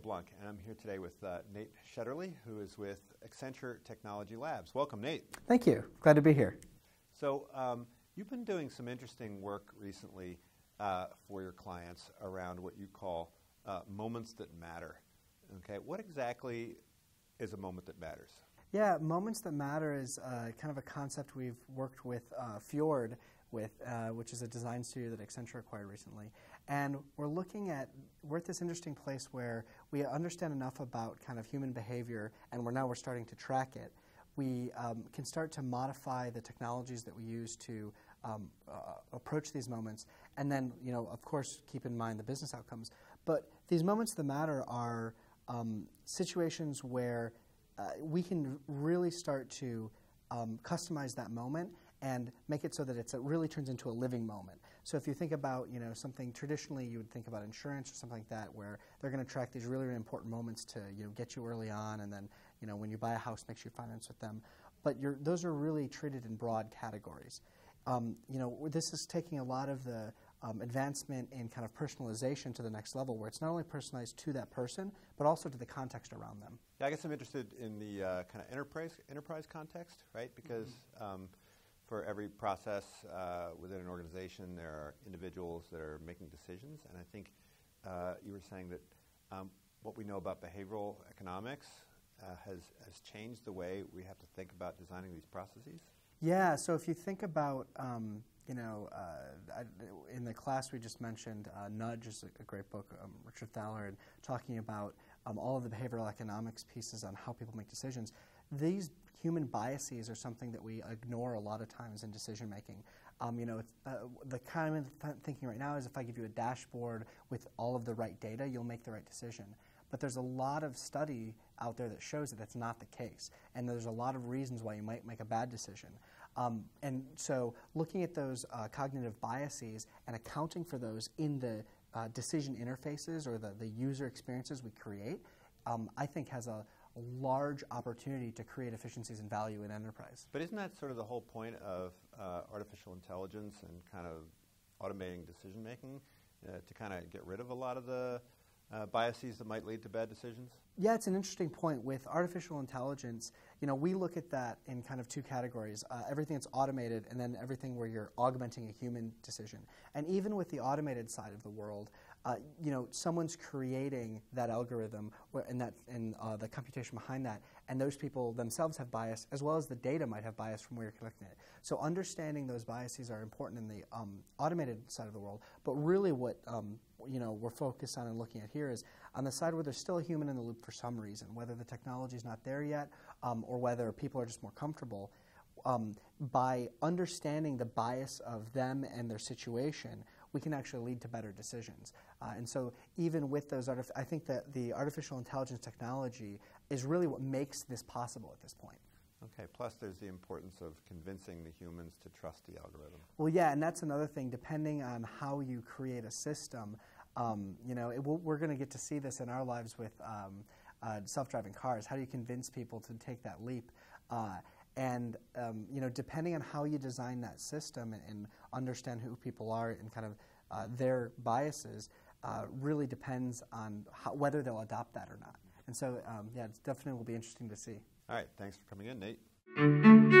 La Blanc, and I'm here today with uh, Nate Shetterley, who is with Accenture Technology Labs. Welcome, Nate. Thank you. Glad to be here. So, um, you've been doing some interesting work recently uh, for your clients around what you call uh, moments that matter. Okay, what exactly is a moment that matters? Yeah, moments that matter is uh, kind of a concept we've worked with uh, Fjord with, uh, which is a design studio that Accenture acquired recently. And we're looking at, we're at this interesting place where we understand enough about kind of human behavior, and we're now we're starting to track it. We um, can start to modify the technologies that we use to um, uh, approach these moments, and then, you know, of course, keep in mind the business outcomes. But these moments that matter are um, situations where uh, we can really start to um, customize that moment and make it so that it really turns into a living moment. So if you think about you know something traditionally you would think about insurance or something like that, where they're going to track these really, really important moments to you know get you early on, and then you know when you buy a house, make sure you finance with them. But those are really treated in broad categories. Um, you know this is taking a lot of the um, advancement in kind of personalization to the next level, where it's not only personalized to that person, but also to the context around them. Yeah, I guess I'm interested in the uh, kind of enterprise enterprise context, right? Because mm-hmm. um, for every process uh, within an organization, there are individuals that are making decisions, and I think uh, you were saying that um, what we know about behavioral economics uh, has has changed the way we have to think about designing these processes. Yeah. So if you think about um, you know, uh, I, in the class we just mentioned, uh, Nudge is a, a great book, um, Richard Thaler, and talking about um, all of the behavioral economics pieces on how people make decisions. These human biases are something that we ignore a lot of times in decision making. Um, you know, uh, the kind of th- thinking right now is if I give you a dashboard with all of the right data, you'll make the right decision. But there's a lot of study out there that shows that that's not the case, and there's a lot of reasons why you might make a bad decision. Um, and so looking at those uh, cognitive biases and accounting for those in the uh, decision interfaces or the, the user experiences we create, um, I think has a, large opportunity to create efficiencies and value in enterprise. But isn't that sort of the whole point of uh, artificial intelligence and kind of automating decision making uh, to kind of get rid of a lot of the uh, biases that might lead to bad decisions? Yeah, it's an interesting point. With artificial intelligence, you know, we look at that in kind of two categories: uh, everything that's automated, and then everything where you're augmenting a human decision. And even with the automated side of the world, uh, you know, someone's creating that algorithm and that and uh, the computation behind that, and those people themselves have bias, as well as the data might have bias from where you're collecting it. So understanding those biases are important in the um, automated side of the world. But really, what um, you know we're focused on and looking at here is on the side where there's still a human in the loop for some reason, whether the technology is not there yet um, or whether people are just more comfortable. Um, by understanding the bias of them and their situation, we can actually lead to better decisions. Uh, and so, even with those, artif- I think that the artificial intelligence technology is really what makes this possible at this point. Okay, plus there's the importance of convincing the humans to trust the algorithm. Well, yeah, and that's another thing. Depending on how you create a system, um, you know, will, we're going to get to see this in our lives with um, uh, self-driving cars. How do you convince people to take that leap? Uh, and um, you know, depending on how you design that system and, and understand who people are and kind of uh, their biases, uh, really depends on how, whether they'll adopt that or not. And so, um, yeah, it definitely will be interesting to see. All right, thanks for coming in, Nate.